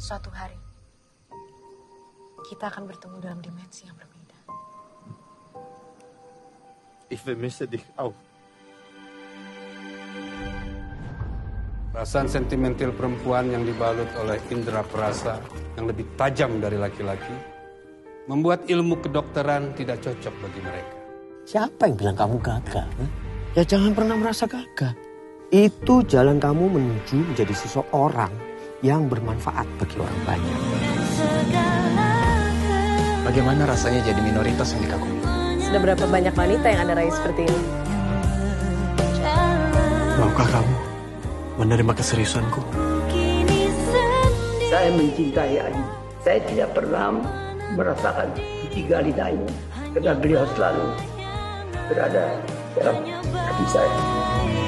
suatu hari kita akan bertemu dalam dimensi yang berbeda. Ich vermisse dich auch. Perasaan sentimental perempuan yang dibalut oleh indera perasa yang lebih tajam dari laki-laki membuat ilmu kedokteran tidak cocok bagi mereka. Siapa yang bilang kamu gagal? Huh? Ya jangan pernah merasa gagal. Itu jalan kamu menuju menjadi seseorang yang bermanfaat bagi orang banyak. Bagaimana rasanya jadi minoritas yang dikagumi? Sudah berapa banyak wanita yang Anda raih seperti ini? Maukah kamu menerima keseriusanku? Saya mencintai Ayu. Saya tidak pernah merasakan tiga lidahnya. Karena beliau selalu berada dalam hati saya.